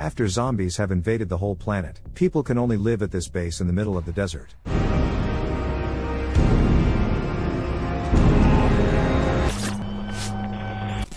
After zombies have invaded the whole planet, people can only live at this base in the middle of the desert.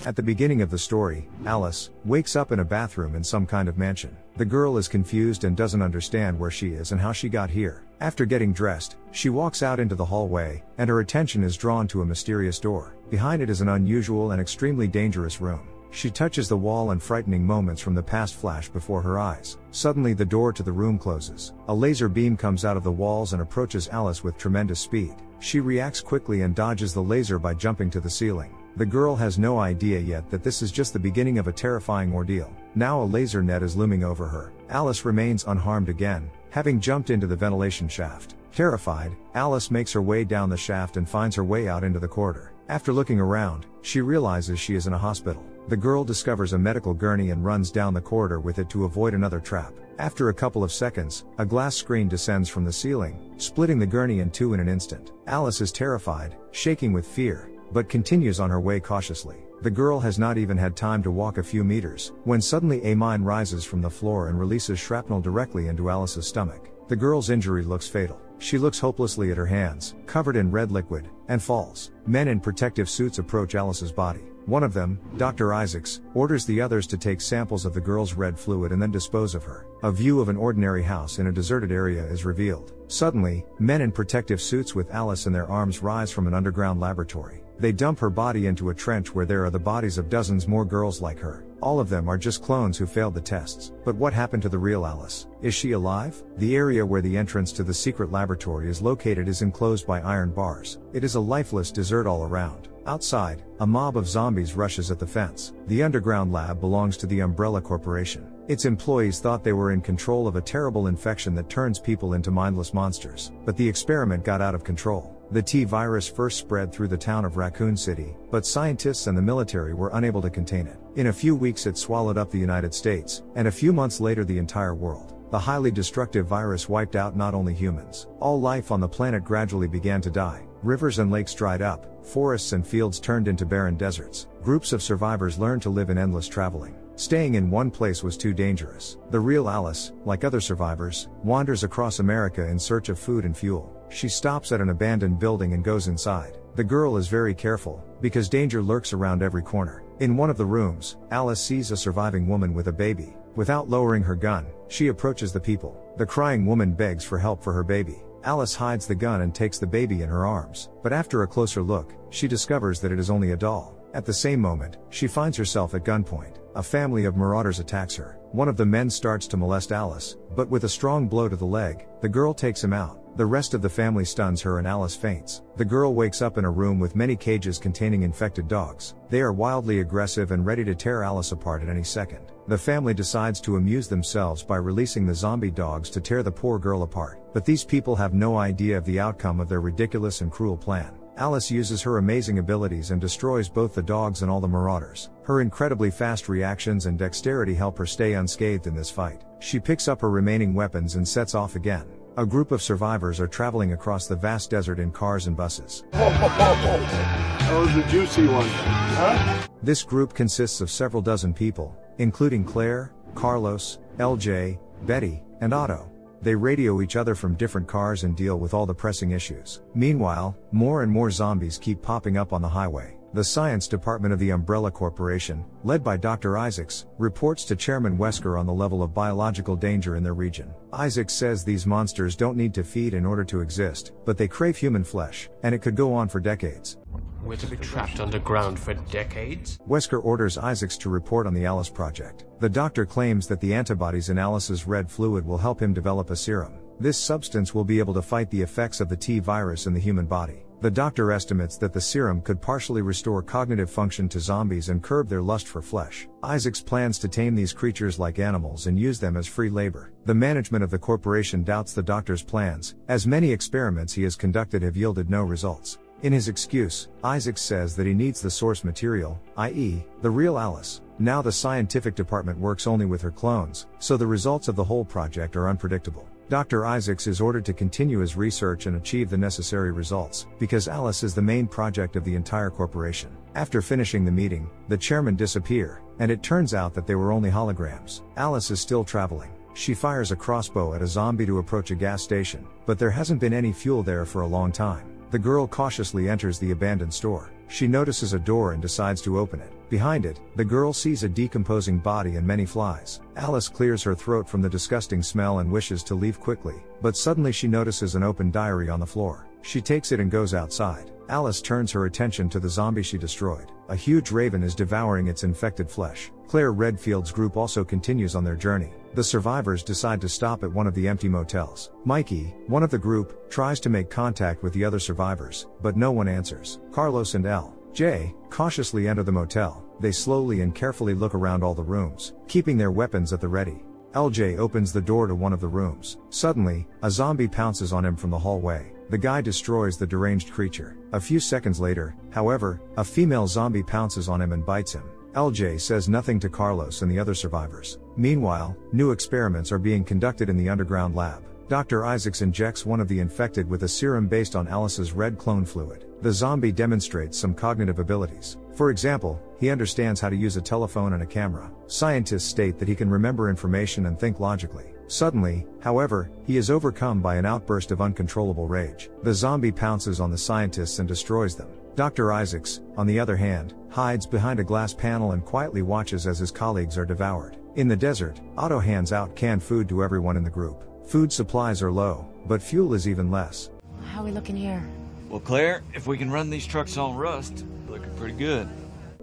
At the beginning of the story, Alice wakes up in a bathroom in some kind of mansion. The girl is confused and doesn't understand where she is and how she got here. After getting dressed, she walks out into the hallway, and her attention is drawn to a mysterious door. Behind it is an unusual and extremely dangerous room. She touches the wall and frightening moments from the past flash before her eyes. Suddenly the door to the room closes. A laser beam comes out of the walls and approaches Alice with tremendous speed. She reacts quickly and dodges the laser by jumping to the ceiling. The girl has no idea yet that this is just the beginning of a terrifying ordeal. Now a laser net is looming over her. Alice remains unharmed again, having jumped into the ventilation shaft. Terrified, Alice makes her way down the shaft and finds her way out into the corridor. After looking around, she realizes she is in a hospital. The girl discovers a medical gurney and runs down the corridor with it to avoid another trap. After a couple of seconds, a glass screen descends from the ceiling, splitting the gurney in two in an instant. Alice is terrified, shaking with fear, but continues on her way cautiously. The girl has not even had time to walk a few meters, when suddenly a mine rises from the floor and releases shrapnel directly into Alice's stomach. The girl's injury looks fatal. She looks hopelessly at her hands, covered in red liquid, and falls. Men in protective suits approach Alice's body. One of them, Dr. Isaacs, orders the others to take samples of the girl's red fluid and then dispose of her. A view of an ordinary house in a deserted area is revealed. Suddenly, men in protective suits with Alice in their arms rise from an underground laboratory. They dump her body into a trench where there are the bodies of dozens more girls like her. All of them are just clones who failed the tests. But what happened to the real Alice? Is she alive? The area where the entrance to the secret laboratory is located is enclosed by iron bars. It is a lifeless desert all around. Outside, a mob of zombies rushes at the fence. The underground lab belongs to the Umbrella Corporation. Its employees thought they were in control of a terrible infection that turns people into mindless monsters. But the experiment got out of control. The T virus first spread through the town of Raccoon City, but scientists and the military were unable to contain it. In a few weeks, it swallowed up the United States, and a few months later, the entire world. The highly destructive virus wiped out not only humans, all life on the planet gradually began to die. Rivers and lakes dried up, forests and fields turned into barren deserts. Groups of survivors learned to live in endless traveling. Staying in one place was too dangerous. The real Alice, like other survivors, wanders across America in search of food and fuel. She stops at an abandoned building and goes inside. The girl is very careful, because danger lurks around every corner. In one of the rooms, Alice sees a surviving woman with a baby. Without lowering her gun, she approaches the people. The crying woman begs for help for her baby. Alice hides the gun and takes the baby in her arms. But after a closer look, she discovers that it is only a doll. At the same moment, she finds herself at gunpoint. A family of marauders attacks her. One of the men starts to molest Alice, but with a strong blow to the leg, the girl takes him out. The rest of the family stuns her and Alice faints. The girl wakes up in a room with many cages containing infected dogs. They are wildly aggressive and ready to tear Alice apart at any second. The family decides to amuse themselves by releasing the zombie dogs to tear the poor girl apart. But these people have no idea of the outcome of their ridiculous and cruel plan. Alice uses her amazing abilities and destroys both the dogs and all the marauders. Her incredibly fast reactions and dexterity help her stay unscathed in this fight. She picks up her remaining weapons and sets off again. A group of survivors are traveling across the vast desert in cars and buses. That was a juicy one. Huh? This group consists of several dozen people, including Claire, Carlos, LJ, Betty, and Otto. They radio each other from different cars and deal with all the pressing issues. Meanwhile, more and more zombies keep popping up on the highway. The science department of the Umbrella Corporation, led by Dr. Isaacs, reports to Chairman Wesker on the level of biological danger in their region. Isaacs says these monsters don't need to feed in order to exist, but they crave human flesh, and it could go on for decades. We're to be trapped underground for decades? Wesker orders Isaacs to report on the Alice project. The doctor claims that the antibodies in Alice's red fluid will help him develop a serum. This substance will be able to fight the effects of the T virus in the human body. The doctor estimates that the serum could partially restore cognitive function to zombies and curb their lust for flesh. Isaacs plans to tame these creatures like animals and use them as free labor. The management of the corporation doubts the doctor's plans, as many experiments he has conducted have yielded no results. In his excuse, Isaacs says that he needs the source material, i.e., the real Alice. Now the scientific department works only with her clones, so the results of the whole project are unpredictable. Dr. Isaacs is ordered to continue his research and achieve the necessary results, because Alice is the main project of the entire corporation. After finishing the meeting, the chairman disappear, and it turns out that they were only holograms. Alice is still traveling. She fires a crossbow at a zombie to approach a gas station, but there hasn't been any fuel there for a long time. The girl cautiously enters the abandoned store. She notices a door and decides to open it. Behind it, the girl sees a decomposing body and many flies. Alice clears her throat from the disgusting smell and wishes to leave quickly, but suddenly she notices an open diary on the floor. She takes it and goes outside. Alice turns her attention to the zombie she destroyed. A huge raven is devouring its infected flesh. Claire Redfield's group also continues on their journey. The survivors decide to stop at one of the empty motels. Mikey, one of the group, tries to make contact with the other survivors, but no one answers. Carlos and L. J cautiously enter the motel. They slowly and carefully look around all the rooms, keeping their weapons at the ready. LJ opens the door to one of the rooms. Suddenly, a zombie pounces on him from the hallway. The guy destroys the deranged creature. A few seconds later, however, a female zombie pounces on him and bites him. LJ says nothing to Carlos and the other survivors. Meanwhile, new experiments are being conducted in the underground lab. Dr. Isaacs injects one of the infected with a serum based on Alice's red clone fluid. The zombie demonstrates some cognitive abilities. For example, he understands how to use a telephone and a camera. Scientists state that he can remember information and think logically. Suddenly, however, he is overcome by an outburst of uncontrollable rage. The zombie pounces on the scientists and destroys them. Dr. Isaacs, on the other hand, hides behind a glass panel and quietly watches as his colleagues are devoured. In the desert, Otto hands out canned food to everyone in the group. Food supplies are low, but fuel is even less. How are we looking here? Well, Claire, if we can run these trucks on rust, looking pretty good.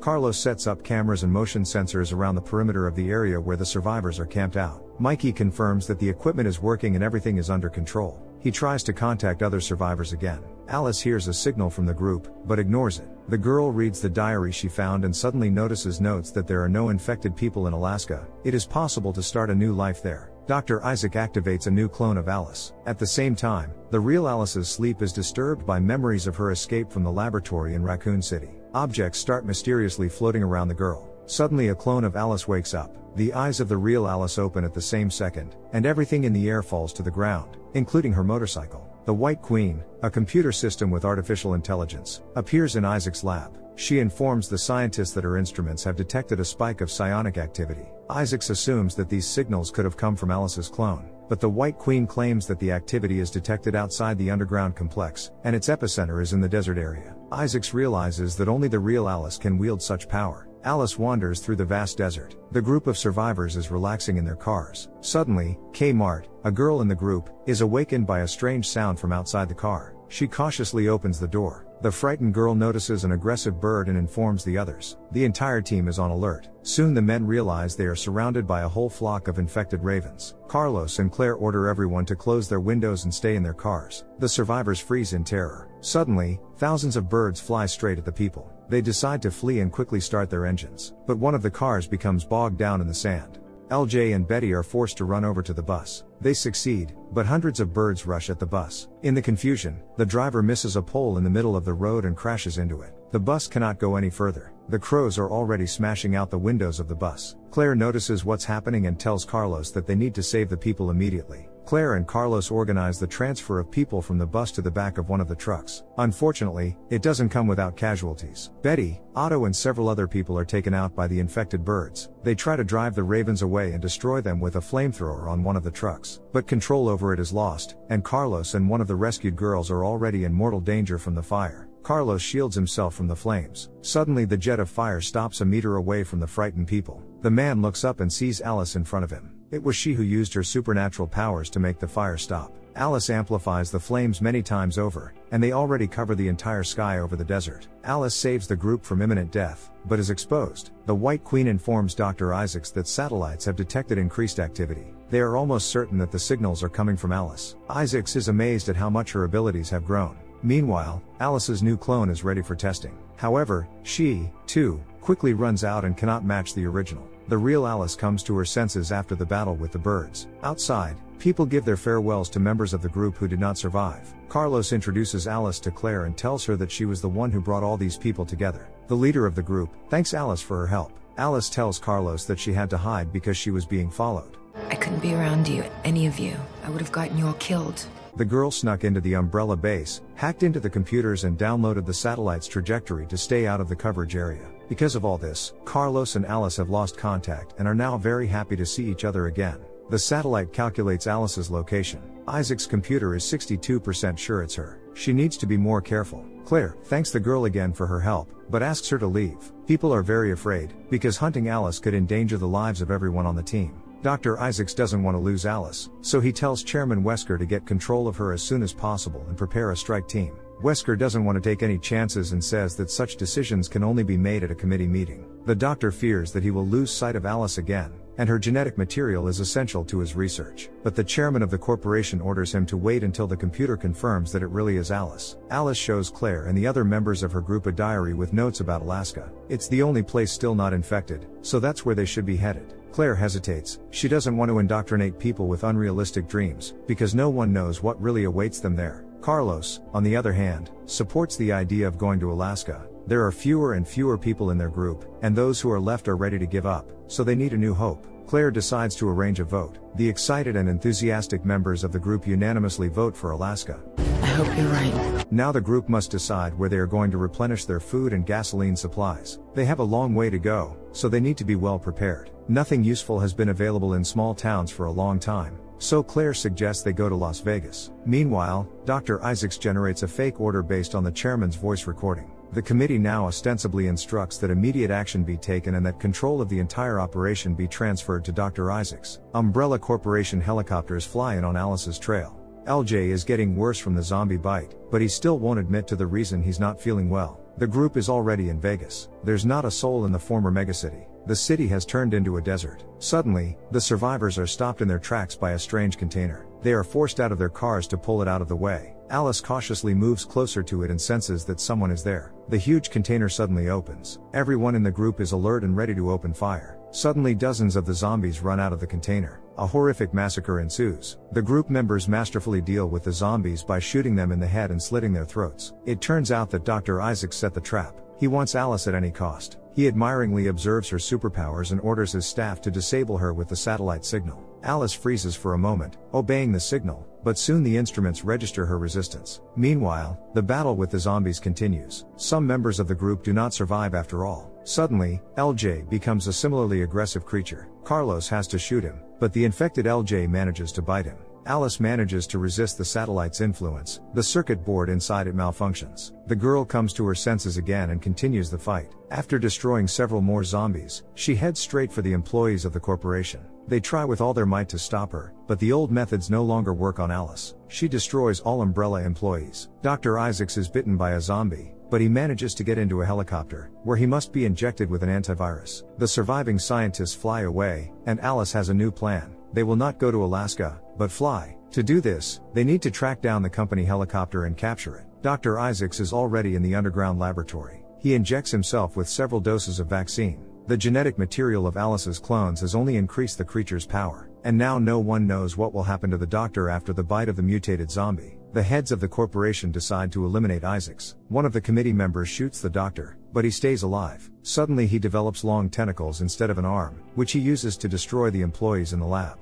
Carlos sets up cameras and motion sensors around the perimeter of the area where the survivors are camped out. Mikey confirms that the equipment is working and everything is under control. He tries to contact other survivors again. Alice hears a signal from the group, but ignores it. The girl reads the diary she found and suddenly notices notes that there are no infected people in Alaska. It is possible to start a new life there. Dr. Isaac activates a new clone of Alice. At the same time, the real Alice's sleep is disturbed by memories of her escape from the laboratory in Raccoon City. Objects start mysteriously floating around the girl. Suddenly, a clone of Alice wakes up. The eyes of the real Alice open at the same second, and everything in the air falls to the ground, including her motorcycle. The White Queen, a computer system with artificial intelligence, appears in Isaac's lab. She informs the scientists that her instruments have detected a spike of psionic activity. Isaacs assumes that these signals could have come from Alice's clone, but the White Queen claims that the activity is detected outside the underground complex, and its epicenter is in the desert area. Isaacs realizes that only the real Alice can wield such power. Alice wanders through the vast desert. The group of survivors is relaxing in their cars. Suddenly, K Mart, a girl in the group, is awakened by a strange sound from outside the car. She cautiously opens the door. The frightened girl notices an aggressive bird and informs the others. The entire team is on alert. Soon the men realize they are surrounded by a whole flock of infected ravens. Carlos and Claire order everyone to close their windows and stay in their cars. The survivors freeze in terror. Suddenly, thousands of birds fly straight at the people. They decide to flee and quickly start their engines. But one of the cars becomes bogged down in the sand. LJ and Betty are forced to run over to the bus. They succeed, but hundreds of birds rush at the bus. In the confusion, the driver misses a pole in the middle of the road and crashes into it. The bus cannot go any further. The crows are already smashing out the windows of the bus. Claire notices what's happening and tells Carlos that they need to save the people immediately. Claire and Carlos organize the transfer of people from the bus to the back of one of the trucks. Unfortunately, it doesn't come without casualties. Betty, Otto, and several other people are taken out by the infected birds. They try to drive the ravens away and destroy them with a flamethrower on one of the trucks. But control over it is lost, and Carlos and one of the rescued girls are already in mortal danger from the fire. Carlos shields himself from the flames. Suddenly, the jet of fire stops a meter away from the frightened people. The man looks up and sees Alice in front of him. It was she who used her supernatural powers to make the fire stop. Alice amplifies the flames many times over, and they already cover the entire sky over the desert. Alice saves the group from imminent death, but is exposed. The White Queen informs Dr. Isaacs that satellites have detected increased activity. They are almost certain that the signals are coming from Alice. Isaacs is amazed at how much her abilities have grown. Meanwhile, Alice's new clone is ready for testing. However, she, too, quickly runs out and cannot match the original. The real Alice comes to her senses after the battle with the birds. Outside, people give their farewells to members of the group who did not survive. Carlos introduces Alice to Claire and tells her that she was the one who brought all these people together. The leader of the group thanks Alice for her help. Alice tells Carlos that she had to hide because she was being followed. I couldn't be around you, any of you. I would have gotten you all killed. The girl snuck into the Umbrella base, hacked into the computers, and downloaded the satellite's trajectory to stay out of the coverage area. Because of all this, Carlos and Alice have lost contact and are now very happy to see each other again. The satellite calculates Alice's location. Isaac's computer is 62% sure it's her. She needs to be more careful. Claire thanks the girl again for her help, but asks her to leave. People are very afraid, because hunting Alice could endanger the lives of everyone on the team. Dr. Isaacs doesn't want to lose Alice, so he tells Chairman Wesker to get control of her as soon as possible and prepare a strike team. Wesker doesn't want to take any chances and says that such decisions can only be made at a committee meeting. The doctor fears that he will lose sight of Alice again, and her genetic material is essential to his research. But the chairman of the corporation orders him to wait until the computer confirms that it really is Alice. Alice shows Claire and the other members of her group a diary with notes about Alaska. It's the only place still not infected, so that's where they should be headed. Claire hesitates. She doesn't want to indoctrinate people with unrealistic dreams, because no one knows what really awaits them there. Carlos, on the other hand, supports the idea of going to Alaska. There are fewer and fewer people in their group, and those who are left are ready to give up, so they need a new hope. Claire decides to arrange a vote. The excited and enthusiastic members of the group unanimously vote for Alaska. I hope you're right. Now the group must decide where they are going to replenish their food and gasoline supplies. They have a long way to go, so they need to be well prepared. Nothing useful has been available in small towns for a long time, so Claire suggests they go to Las Vegas. Meanwhile, Dr. Isaacs generates a fake order based on the chairman's voice recording. The committee now ostensibly instructs that immediate action be taken and that control of the entire operation be transferred to Dr. Isaacs. Umbrella Corporation helicopters fly in on Alice's trail. LJ is getting worse from the zombie bite, but he still won't admit to the reason he's not feeling well. The group is already in Vegas. There's not a soul in the former megacity. The city has turned into a desert. Suddenly, the survivors are stopped in their tracks by a strange container. They are forced out of their cars to pull it out of the way. Alice cautiously moves closer to it and senses that someone is there. The huge container suddenly opens. Everyone in the group is alert and ready to open fire. Suddenly, dozens of the zombies run out of the container. A horrific massacre ensues. The group members masterfully deal with the zombies by shooting them in the head and slitting their throats. It turns out that Dr. Isaac set the trap. He wants Alice at any cost. He admiringly observes her superpowers and orders his staff to disable her with the satellite signal. Alice freezes for a moment, obeying the signal, but soon the instruments register her resistance. Meanwhile, the battle with the zombies continues. Some members of the group do not survive after all. Suddenly, LJ becomes a similarly aggressive creature. Carlos has to shoot him, but the infected LJ manages to bite him. Alice manages to resist the satellite's influence, the circuit board inside it malfunctions. The girl comes to her senses again and continues the fight. After destroying several more zombies, she heads straight for the employees of the corporation. They try with all their might to stop her, but the old methods no longer work on Alice. She destroys all Umbrella employees. Dr. Isaacs is bitten by a zombie, but he manages to get into a helicopter, where he must be injected with an antivirus. The surviving scientists fly away, and Alice has a new plan. They will not go to Alaska, but fly. To do this, they need to track down the company helicopter and capture it. Dr. Isaacs is already in the underground laboratory. He injects himself with several doses of vaccine. The genetic material of Alice's clones has only increased the creature's power, and now no one knows what will happen to the doctor after the bite of the mutated zombie. The heads of the corporation decide to eliminate Isaacs. One of the committee members shoots the doctor, but he stays alive. Suddenly he develops long tentacles instead of an arm, which he uses to destroy the employees in the lab.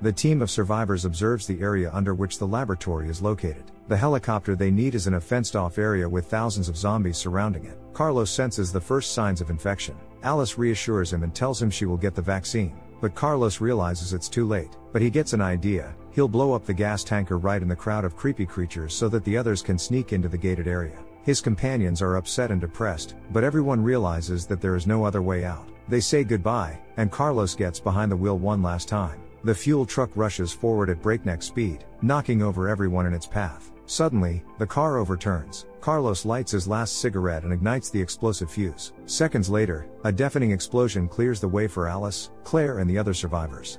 The team of survivors observes the area under which the laboratory is located. The helicopter they need is in a fenced off area with thousands of zombies surrounding it. Carlos senses the first signs of infection. Alice reassures him and tells him she will get the vaccine. But Carlos realizes it's too late. But he gets an idea. He'll blow up the gas tanker right in the crowd of creepy creatures so that the others can sneak into the gated area. His companions are upset and depressed, but everyone realizes that there is no other way out. They say goodbye, and Carlos gets behind the wheel one last time. The fuel truck rushes forward at breakneck speed, knocking over everyone in its path. Suddenly, the car overturns. Carlos lights his last cigarette and ignites the explosive fuse. Seconds later, a deafening explosion clears the way for Alice, Claire, and the other survivors.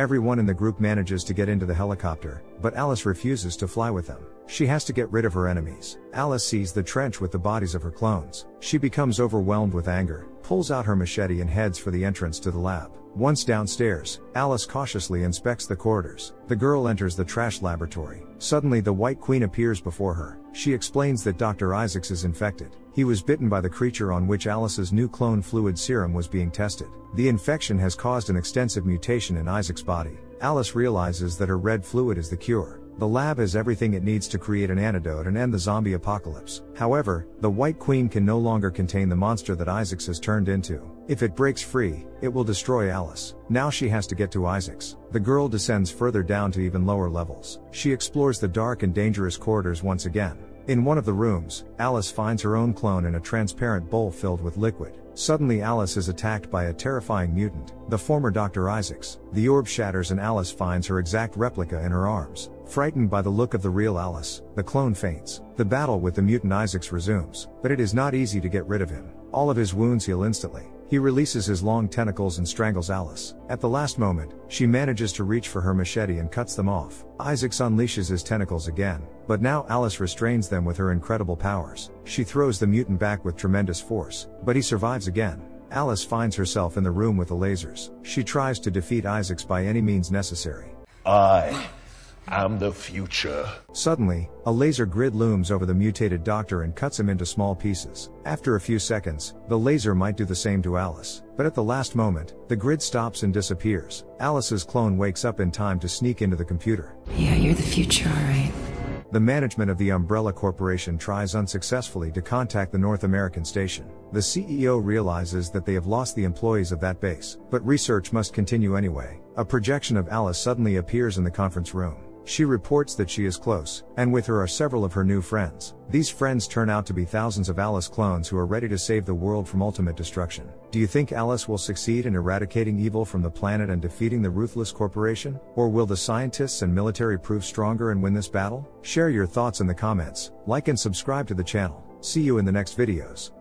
Everyone in the group manages to get into the helicopter, but Alice refuses to fly with them. She has to get rid of her enemies. Alice sees the trench with the bodies of her clones. She becomes overwhelmed with anger, pulls out her machete and heads for the entrance to the lab. Once downstairs, Alice cautiously inspects the corridors. The girl enters the trash laboratory. Suddenly, the White Queen appears before her. She explains that Dr. Isaacs is infected. He was bitten by the creature on which Alice's new clone fluid serum was being tested. The infection has caused an extensive mutation in Isaac's body. Alice realizes that her red fluid is the cure. The lab has everything it needs to create an antidote and end the zombie apocalypse. However, the White Queen can no longer contain the monster that Isaacs has turned into. If it breaks free, it will destroy Alice. Now she has to get to Isaacs. The girl descends further down to even lower levels. She explores the dark and dangerous corridors once again. In one of the rooms, Alice finds her own clone in a transparent bowl filled with liquid. Suddenly Alice is attacked by a terrifying mutant, the former Dr. Isaacs. The orb shatters and Alice finds her exact replica in her arms. Frightened by the look of the real Alice, the clone faints. The battle with the mutant Isaacs resumes, but it is not easy to get rid of him. All of his wounds heal instantly. He releases his long tentacles and strangles Alice. At the last moment, she manages to reach for her machete and cuts them off. Isaacs unleashes his tentacles again, but now Alice restrains them with her incredible powers. She throws the mutant back with tremendous force, but he survives again. Alice finds herself in the room with the lasers. She tries to defeat Isaacs by any means necessary. I am the future. Suddenly, a laser grid looms over the mutated doctor and cuts him into small pieces. After a few seconds, the laser might do the same to Alice. But at the last moment, the grid stops and disappears. Alice's clone wakes up in time to sneak into the computer. Yeah, you're the future, alright. The management of the Umbrella Corporation tries unsuccessfully to contact the North American station. The CEO realizes that they have lost the employees of that base, but research must continue anyway. A projection of Alice suddenly appears in the conference room. She reports that she is close, and with her are several of her new friends. These friends turn out to be thousands of Alice clones who are ready to save the world from ultimate destruction. Do you think Alice will succeed in eradicating evil from the planet and defeating the ruthless corporation? Or will the scientists and military prove stronger and win this battle? Share your thoughts in the comments, like and subscribe to the channel. See you in the next videos.